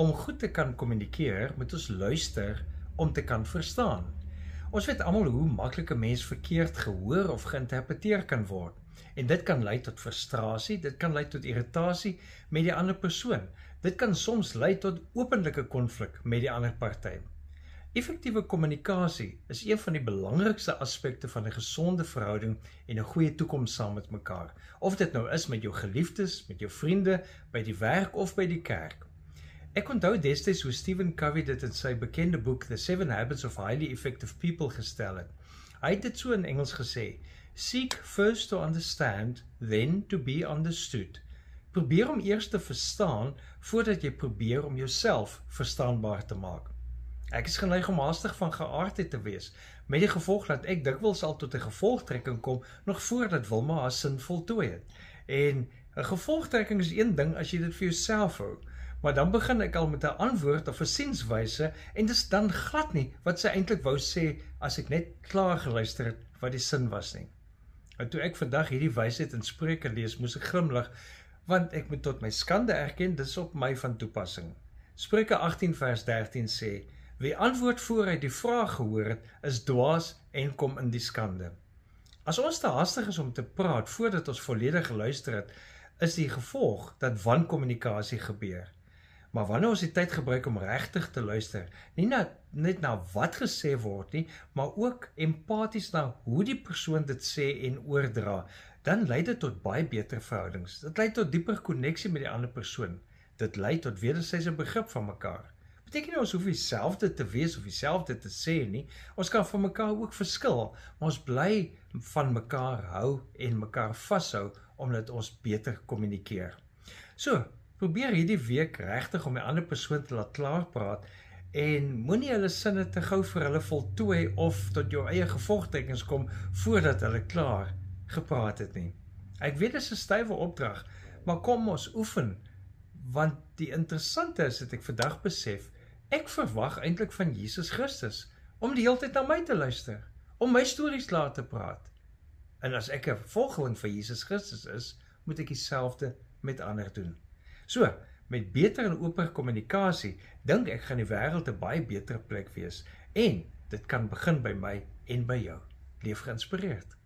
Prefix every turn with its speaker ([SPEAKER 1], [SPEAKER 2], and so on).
[SPEAKER 1] Om goed te kan kommunikeer, moet ons luister om te kan verstaan. Ons weet almal hoe maklik 'n mens verkeerd gehoor of geïnterpreteer kan word. En dit kan lei tot frustrasie, dit kan lei tot irritasie met die ander persoon. Dit kan soms lei tot openlike konflik met die ander party. Effektiewe kommunikasie is een van die belangrikste aspekte van 'n gesonde verhouding en 'n goeie toekoms saam met mekaar. Of dit nou is met jou geliefdes, met jou vriende, by die werk of by die kerk. Ek onthou destyds hoe Stephen Covey dit in sy bekende boek The 7 Habits of Highly Effective People gestel het. Hy het dit so in Engels gesê: Seek first to understand, then to be understood. Probeer om eers te verstaan voordat jy probeer om jouself verstaanbaar te maak. Ek is geneig om haastig van geaardheid te wees, met die gevolg dat ek dikwels al tot 'n gevolgtrekking kom nog voordat Wilma haar sin voltooi het. En 'n gevolgtrekking is een ding as jy dit vir jouself hou, Maar dan begin ek al met 'n antwoord of 'n sinswyse en dis dan glad nie wat sy eintlik wou sê as ek net klaar geluister het wat die sin was nie. En toe ek vandag hierdie wysheid in Spreuke lees, moes ek grimlag want ek moet tot my skande erken dis op my van toepassing. Spreuke 18 vers 13 sê: Wie antwoord voor hy die vraag gehoor het, is dwaas en kom in die skande. As ons te haastig is om te praat voordat ons volledig geluister het, is die gevolg dat wankommunikasie gebeur. Maar wanneer ons die tyd gebruik om regtig te luister, nie net net na wat gesê word nie, maar ook empaties na hoe die persoon dit sê en oordra, dan lei dit tot baie beter verhoudings. Dit lei tot dieper koneksie met die ander persoon. Dit lei tot wederwysige begrip van mekaar. Beteken nie ons hoef dieselfde te wees of dieselfde te sê nie. Ons kan van mekaar ook verskil, maar ons bly van mekaar hou en mekaar vashou omdat ons beter kommunikeer. So, Probeer hierdie week regtig om die ander persoon te laat klaar praat en moenie hulle sinne te gou vir hulle voltooi of tot jou eie gevolgtekens kom voordat hulle klaar gepraat het nie. Ek weet dit is 'n stywe opdrag, maar kom ons oefen want die interessante is dat ek vandag besef ek verwag eintlik van Jesus Christus om die hele tyd na my te luister, om my stories laat te praat. En as ek 'n volgeling van Jesus Christus is, moet ek dieselfde met ander doen. So, met beter en oper kommunikasie, dink ek gaan die wêreld 'n baie beter plek wees en dit kan begin by my en by jou. Leef geïnspireerd.